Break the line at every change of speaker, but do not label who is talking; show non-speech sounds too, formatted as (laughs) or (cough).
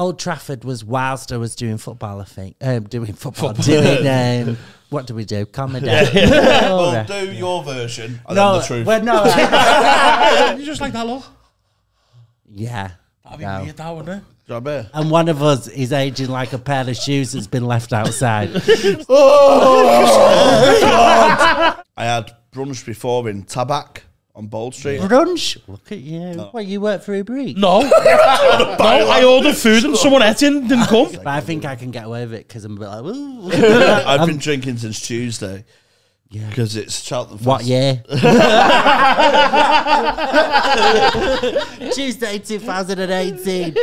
Old Trafford was whilst I was doing football. I think um, doing football, doing um, what do we do? Comedy. (laughs)
Well,
All right.
do your version and
No,
then the truth.
well, no, (laughs) I- (laughs)
You just like that look.
yeah.
That'd be
no.
weird, that wouldn't it?
Do you know what I mean?
And one of us is aging like a pair of shoes that's been left outside.
I had brunch before in Tabac on Bold Street.
Brunch. Look at you. What you work for Uber Eats?
No. (laughs) no, I ordered food and someone ate it and didn't come.
But I think I can get away with it because I'm a bit like, Ooh. (laughs)
I've been um, drinking since Tuesday
yeah.
because it's Cheltenham. Fest.
What year? (laughs) Tuesday 2018.